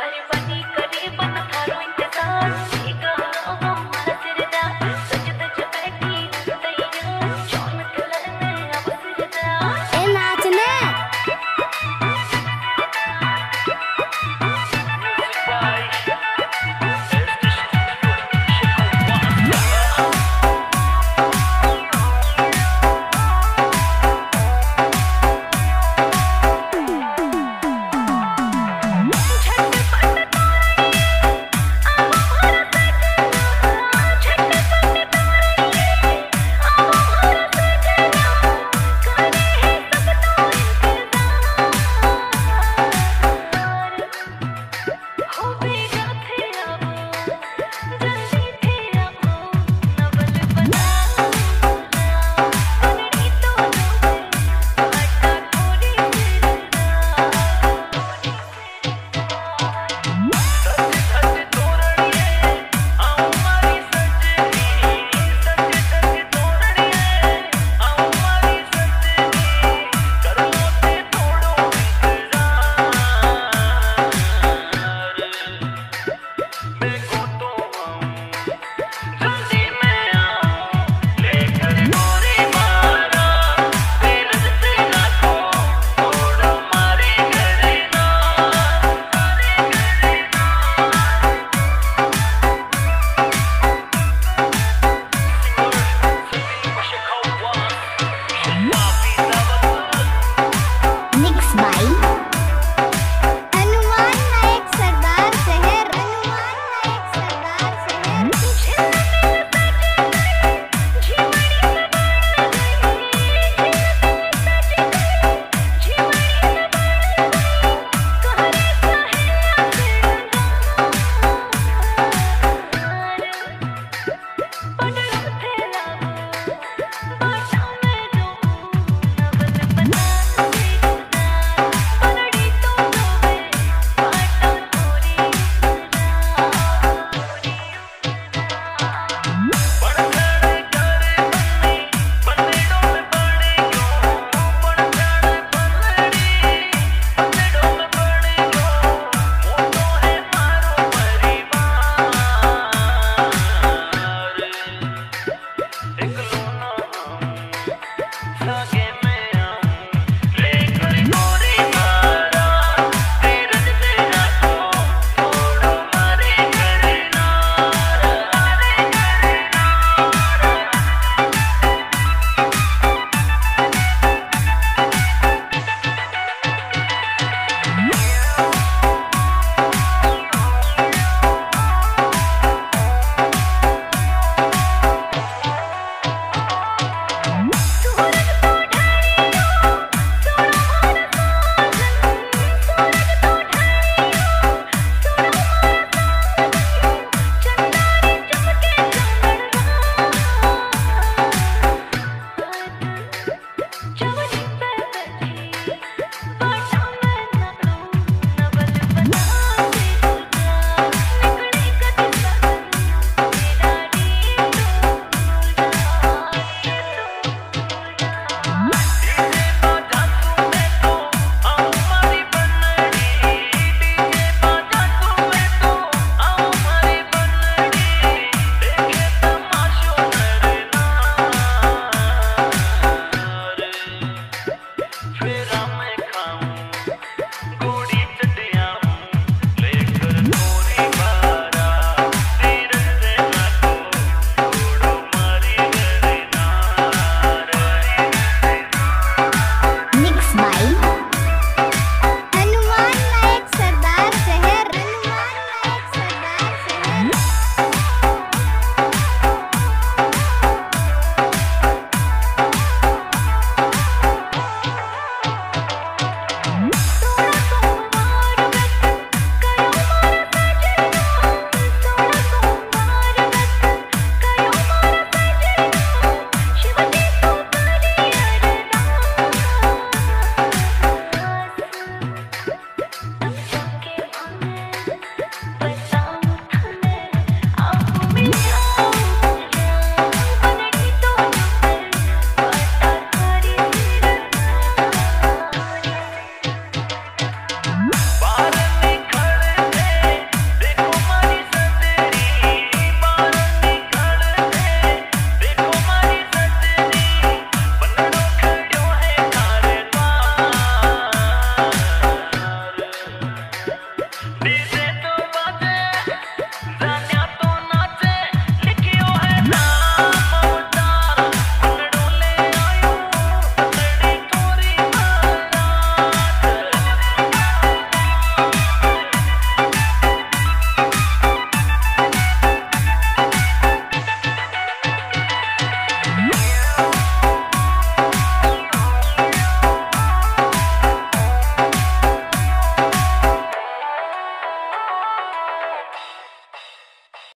Everybody